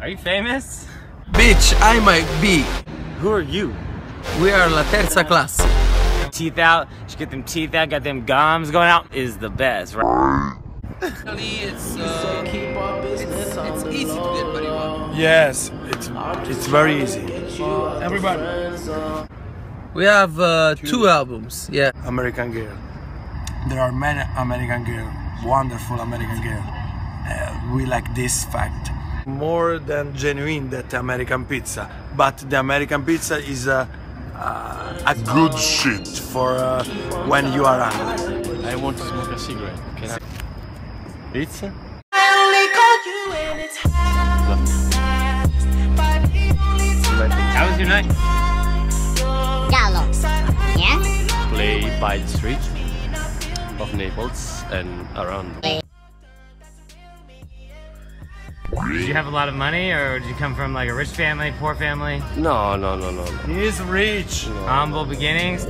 Are you famous? Bitch, I might be. Who are you? We are la terza classe. Teeth out. Should get them teeth out. Got them gums going out. Is the best, right? It's, uh, it's, it's easy to get what you want. Yes, it's it's very easy. Everybody. We have uh, two albums, yeah. American Girl. There are many American Girl, wonderful American Girl. Uh, we like this fact. More than genuine that American pizza, but the American pizza is a uh, a good shit for uh, when you are hungry. I want to smoke a cigarette. Can I? Pizza? How was your night? Gallo. Yeah? Play by the street of Naples and around. Did you have a lot of money, or did you come from like a rich family, poor family, No, no, no, no, no. He's rich. humble beginnings?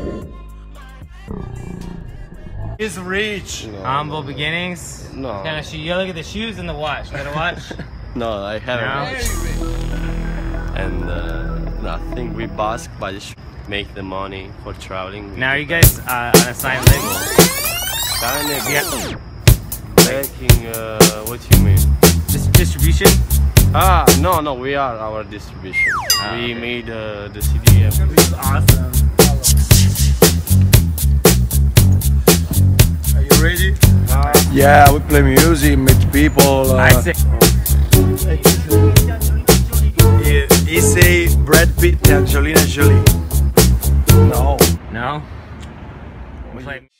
He's rich. Humble beginnings. No. Kind of shoe. You look at the shoes and the watch. Got a watch? No, I haven't. And uh, no, I think we bask by the make the money for traveling. now are you guys uh, on a signed label? Kind of Yeah. Making, uh, what do you mean? Dis- distribution? Ah, no, no, we are our distribution. Ah, we okay. made uh, the CD. and- Awesome. Are you ready? Yeah, we play music, meet people. Uh, I say. he, he say Brad Pitt and Angelina Jolie. No. No. We Play.